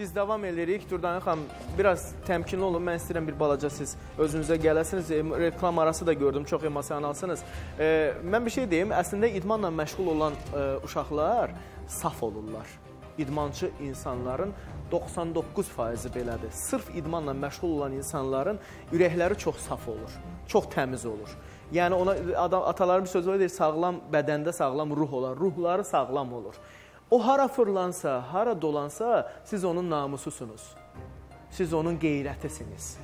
biz davam edirik. Dürdanə xanım, biraz təmkinli olun. Mən istəyirəm bir balaca siz özünüzə gələsiniz. E, reklam arası da gördüm, çox emosionalsınız. E, mən bir şey deyim, əslində idmanla məşğul olan e, uşaqlar saf olurlar. İdmançı insanların 99%-i belədir. Sırf idmanla məşğul olan insanların ürəkləri çox saf olur, çox təmiz olur. Yəni ona adam ataların bir sözü var deyir, sağlam bədəndə sağlam ruh olar, ruhları sağlam olur. O hara fırlansa, hara dolansa, siz onun namususunuz. Siz onun qeyrətisiniz.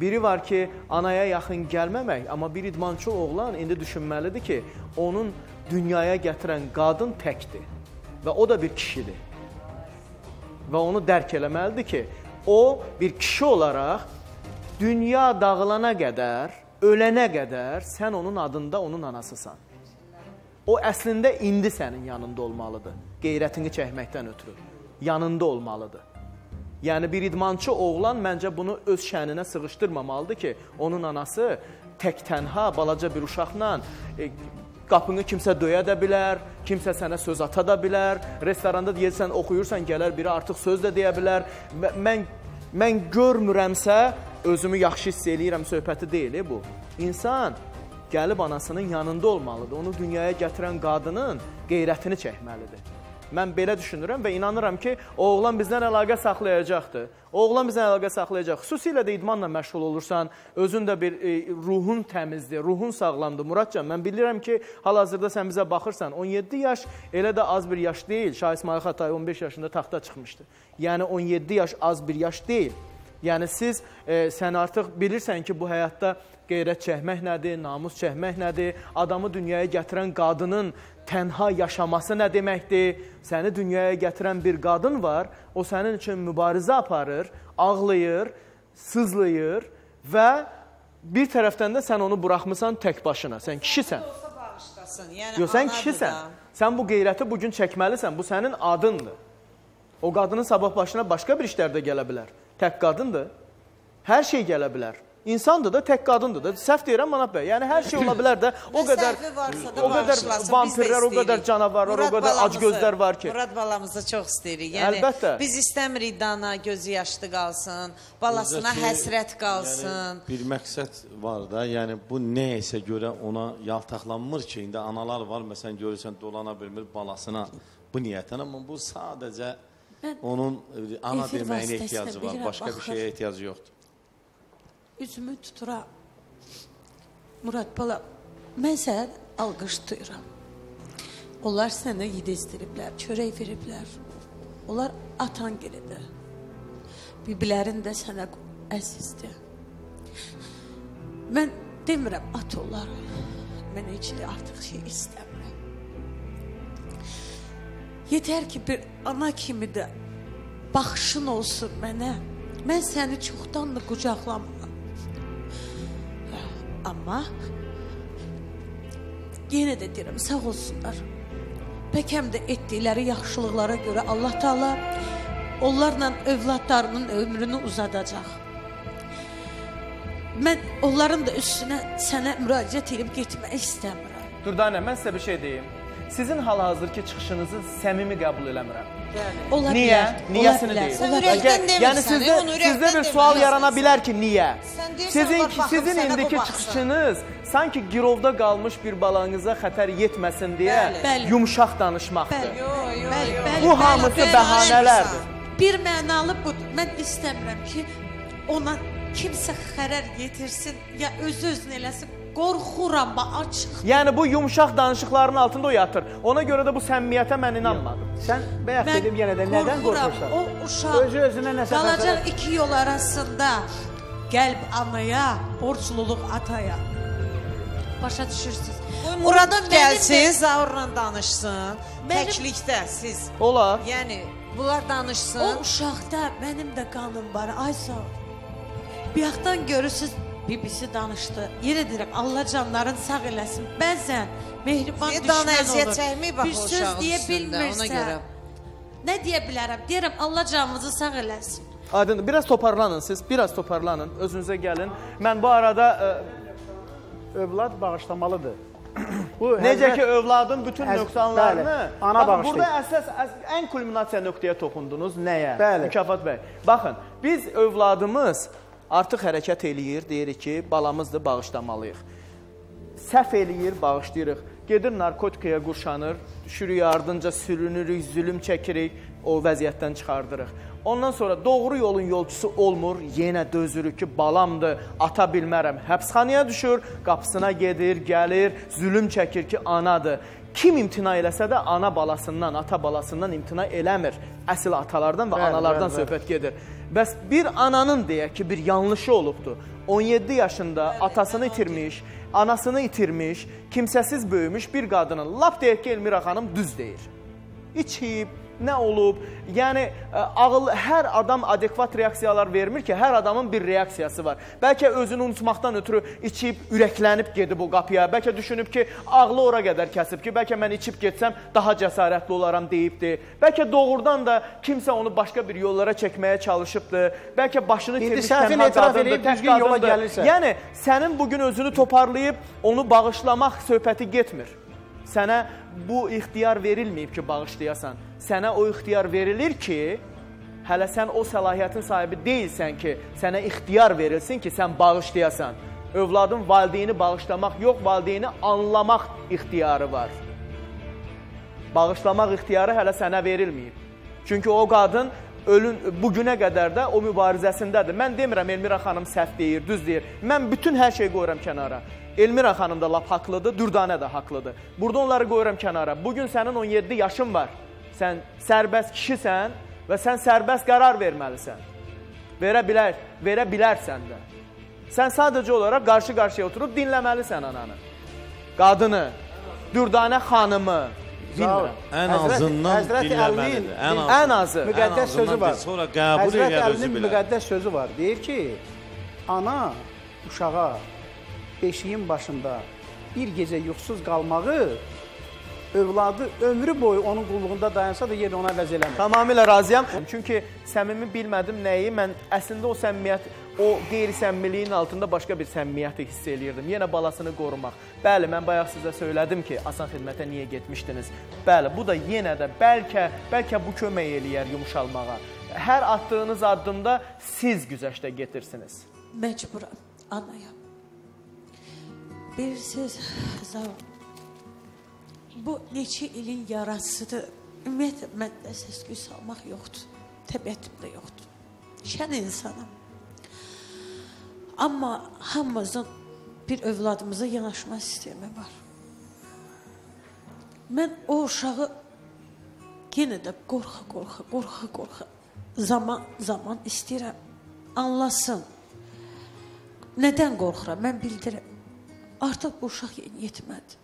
Biri var ki, anaya yaxın gəlməmək, amma bir idmançı oğlan indi düşünməlidir ki, onun dünyaya gətirən qadın təkdir və o da bir kişidir. Və onu dərk eləməlidir ki, o bir kişi olaraq dünya dağılana qədər, ölənə qədər sən onun adında onun anasısan. O əslində indi sənin yanında olmalıdır. Qeyrətini çəkməkdən ötürü. Yanında olmalıdır. Yəni bir idmançı oğlan məncə bunu öz şəninə sığışdırmamalıdır ki, onun anası tək tənha balaca bir uşaqla e, qapını kimsə döyə də bilər, kimsə sənə söz ata da bilər. Restoranda deyirsən, oxuyursan, gələr biri artıq söz də deyə bilər. Mən mən görmürəmsə, özümü yaxşı hiss eləyirəm söhbəti deyil e, bu. İnsan gəlib anasının yanında olmalıdır. Onu dünyaya gətirən qadının qeyrətini çəkməlidir. Mən belə düşünürəm və inanıram ki, oğlan bizdən əlaqə saxlayacaqdır. Oğlan bizdən əlaqə saxlayacaq. Xüsusilə də idmanla məşğul olursan, özün də bir e, ruhun təmizdir, ruhun sağlamdır. Muradcan, mən bilirəm ki, hal-hazırda sən bizə baxırsan, 17 yaş elə də az bir yaş deyil. Şah İsmail Xatay 15 yaşında taxta çıxmışdı. Yəni 17 yaş az bir yaş deyil. Yəni siz e, sən artıq bilirsən ki, bu həyatda qeyrət çəkmək nədir, namus çəkmək nədir, adamı dünyaya gətirən qadının tənha yaşaması nə deməkdir? Səni dünyaya gətirən bir qadın var, o sənin üçün mübarizə aparır, ağlayır, sızlayır və bir tərəfdən də sən onu buraxmısan tək başına. Sən kişisən. Yəni, Yox, sən kişisən. Da. Sən bu qeyrəti bugün çəkməlisən. Bu sənin adındır. O qadının sabah başına başqa bir işlər də gələ bilər. Tək qadındır. Hər şey gələ bilər. İnsandır da, tək qadındır da. Səhv deyirəm Manat bəy. Yəni hər şey ola bilər də. O qədər o qədər vampirlər, o qədər canavarlar, o qədər acgözlər var ki. Murad balamızı çox istəyirik. Yəni Əlbəttə. biz istəmirik dana gözü yaşlı qalsın, balasına Özəki, həsrət qalsın. Yəni, bir məqsəd var da, yəni bu nəyəsə görə ona yaltaqlanmır ki, indi analar var, məsələn görürsən dolana bilmir balasına bu niyyətən, amma bu sadəcə onun e, ana deməyinə ehtiyacı var, başqa bir baxır. şeyə ehtiyacı yoxdur. üzümü tuturam. Murad bala, mən sənə alqışlayıram. Onlar sənə yedizdiriblər, çörək veriblər. Onlar atan gilidir. Bibilərin də sənə əzizdir. Mən demirəm at onlar. Mən heç artıq şey istəmirəm. Yetər ki bir ana kimi də baxışın olsun mənə. Mən səni çoxdan da qucaqlamıram. Amma yenə də deyirəm, sağ olsunlar. Bəlkə də etdikləri yaxşılıqlara görə Allah Taala onlarla övladlarının ömrünü uzadacaq. Mən onların da üstünə sənə müraciət edib getmək istəmirəm. Dürdanə, mən sizə bir şey deyim. Sizin hal-hazırki çıxışınızı səmimi qəbul eləmirəm. Ola Niyə? bilər, Niyəsini deyim. Sən ürəkdən demirsən, Yəni sizdə sizdə bir sual yarana bilər ki, niyə? Sizin sizin indiki çıxışınız sanki girovda qalmış bir balanıza xətər yetməsin deyə yumşaq danışmaqdır. Bu hamısı bəhanələrdir. Bir mənalı budur. Mən istəmirəm ki, ona kimsə xərər yetirsin ya öz-özünə eləsin. Qorxuram ba açıq. Yəni bu yumşaq danışıqların altında o yatır. Ona görə də bu səmimiyyətə mən inanmadım. Sən bayaq dedim yenə də nədən qorxursan? O uşaq Özü özünə nəsə qalacaq iki yol arasında. Qəlb anaya, borcluluq ataya. Başa düşürsüz? Mənim gəlsin, Zaurla danışsın. Mənim- Təklikdə siz. Olar. Yəni bunlar O danışsın. uşaqda mənim də qanım var. Ay sağ ol. Bayaqdan görürsüz bibisi danışdı. Yenə deyirəm Allah canların sağ eləsin. Bəzən mehriban düşmən olur. çəkmir bax Bir söz deyə görə. Nə deyə bilərəm? Deyirəm Allah canınızı sağ eləsin. Aydındır. Biraz toparlanın siz. Biraz toparlanın. Özünüzə gəlin. Mən bu arada ə, Övlad bağışlamalıdır. Bu Necə həzrət- ki övladın bütün Əz- nöqsanlarını bəli, ana Baxın, bağışlayır. burada əsas, əs- ən kulminasiya nöqtəyə toxundunuz. Nəyə? Bəli. Mükafat bəy. Baxın, biz övladımız artıq hərəkət eləyir, deyirik ki, balamızdır, bağışlamalıyıq. Səhv eləyir, bağışlayırıq. Gedir narkotikaya qurşanır, düşürük ardınca sürünürük, zülüm çəkirik, o vəziyyətdən çıxardırıq. Ondan sonra doğru yolun yolçusu olmur, yenə dözürük ki, balamdır, ata bilmərəm. Həbsxanaya düşür, qapısına gedir, gəlir, zülüm çəkir ki, anadır. Kim imtina eləsə də ana balasından, ata balasından imtina eləmir. Əsl atalardan və Bəli, analardan bəli, bəli. söhbət gedir. Bəs bir ananın deyək ki, bir yanlışı olubdu. 17 yaşında atasını itirmiş, anasını itirmiş, kimsəsiz böyümüş bir qadının lap deyək ki, Elmira xanım düz deyir. İçib, nə olub? Yəni ağıl hər adam adekvat reaksiyalar vermir ki, hər adamın bir reaksiyası var. Bəlkə özünü unutmaqdan ötürü içib, ürəklənib gedib o qapıya. Bəlkə düşünüb ki, ağlı ora qədər kəsib ki, bəlkə mən içib getsəm daha cəsarətli olaram deyibdi. Bəlkə doğrudan da kimsə onu başqa bir yollara çəkməyə çalışıbdı. Bəlkə başını qadındır, eləyib tək düzgün yola gəlirsə. Yəni sənin bu gün özünü toparlayıb onu bağışlamaq söhbəti getmir. Sənə bu ixtiyar verilməyib ki, bağışlayasan. Sənə o ixtiyar verilir ki, hələ sən o səlahiyyətin sahibi deyilsən ki, sənə ixtiyar verilsin ki, sən bağışlayasan. Övladın valideyni bağışlamaq yox, valideyni anlamaq ixtiyarı var. Bağışlamaq ixtiyarı hələ sənə verilməyib. Çünki o qadın ölün bu günə qədər də o mübarizəsindədir. Mən demirəm Elmira xanım səhv deyir, düz deyir. Mən bütün hər şeyi qoyuram kənara. Elmira xanım da lap haqlıdır, Dürdanə də haqlıdır. Burada onları qoyuram kənara. Bu gün sənin 17 yaşın var. Sən sərbəst kişisən və sən sərbəst qərar verməlisən. Verə bilər, verə bilərsən də. Sən sadəcə olaraq qarşı-qarşıya oturub dinləməlisən ananı. Qadını, Dürdanə xanımı, bilmirəm. Ən Həzrət- azından dinləməlidir. Əlinin Ən azı. Ən azı. müqəddəs sözü var. sonra qəbul Həzrət edir özü Əlinin bilər. müqəddəs sözü var. Deyir ki, ana uşağa beşiyin başında bir gecə yuxusuz qalmağı övladı ömrü boyu onun qulluğunda dayansa da yenə ona əvəz eləmir. Tamamilə razıyam. Çünki səmimi bilmədim nəyi. Mən əslində o səmimiyyət, o qeyri-səmimiliyin altında başqa bir səmimiyyəti hiss eləyirdim. Yenə balasını qorumaq. Bəli, mən bayaq sizə söylədim ki, asan xidmətə niyə getmişdiniz? Bəli, bu da yenə də bəlkə, bəlkə bu kömək eləyər yumşalmağa. Hər atdığınız addımda siz güzəştə getirsiniz. Məcburam anayam. Bilirsiniz, Zav, bu neçə ilin yarasıdır. Ümumiyyətlə, məndə səs-küy salmaq yoxdur. Təbiətimdə yoxdur. Şən insanam. Amma hamımızın bir övladımıza yanaşma sistemi var. Mən o uşağı yenə də qorxa, qorxa, qorxa, qorxa zaman zaman istəyirəm anlasın. Nədən qorxuram? Mən bildirəm. Artıq bu uşaq yetmədi.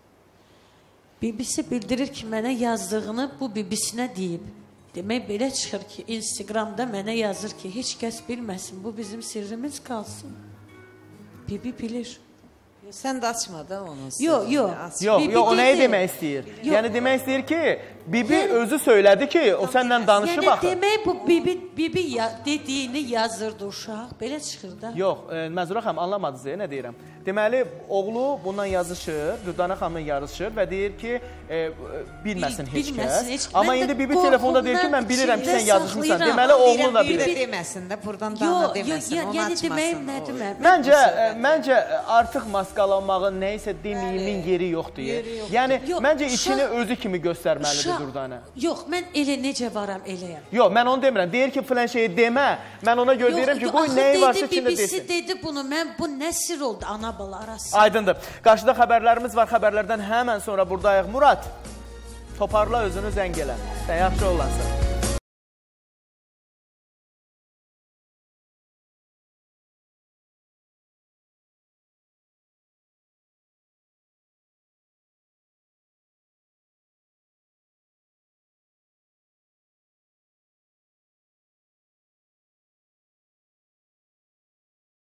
BBC bildirir ki, mənə yazdığını bu BBC-nə deyib. Demək belə çıxır ki, Instagramda mənə yazır ki, heç kəs bilməsin, bu bizim sirrimiz qalsın. Bibi bilir. Sən də açma da onu. Yo, yo. Yox, Bibi yox, o nəyi demək istəyir? Yox. Yəni demək istəyir ki, Bibi Yəni- özü söylədi ki, o səndən danışıb Yəni axı. demək bu bibi bibi ya, dediyini yazırdı uşaq. Belə çıxır da. Yox, e, Məzura xanım anlamadınız nə deyirəm? Deməli, oğlu bundan yazışır, Dürdana xanımla yazışır və deyir ki, e, bilməsin Bil- heç bilməsin kəs. heç- Amma indi bibi telefonda deyir ki, mən bilirəm ki, sən yazışmısan. Deməli, oğlu da Bir də bilir. deməsin də, buradan Yo, dana deməsin, onu yəni açmasın. Məncə, məncə artıq maskalanmağın nə isə deməyimin yeri yoxdur. Yəni, Yox, məncə uşaq- içini özü kimi göstərməlidir Dürdana. Yox, mən elə necə varam eləyəm. Yox, mən onu demirəm. Deyir ki, filan şeyi demə. Mən ona görə deyirəm ki, qoy axı nəyi dedi, varsa içində desin. dedi bunu. Mən bu nə sir oldu ana bala arası. Aydındır. Qarşıda xəbərlərimiz var. Xəbərlərdən həmən sonra burdayıq. Murad, toparla özünü zəng elə. Sən yaxşı olansan.